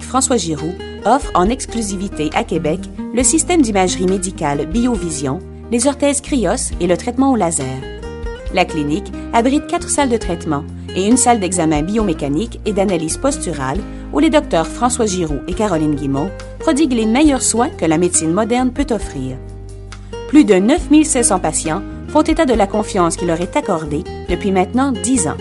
François Giroux offre en exclusivité à Québec le système d'imagerie médicale BioVision, les orthèses Cryos et le traitement au laser. La clinique abrite quatre salles de traitement et une salle d'examen biomécanique et d'analyse posturale où les docteurs François Giroux et Caroline Guimont prodiguent les meilleurs soins que la médecine moderne peut offrir. Plus de 9500 patients font état de la confiance qui leur est accordée depuis maintenant 10 ans.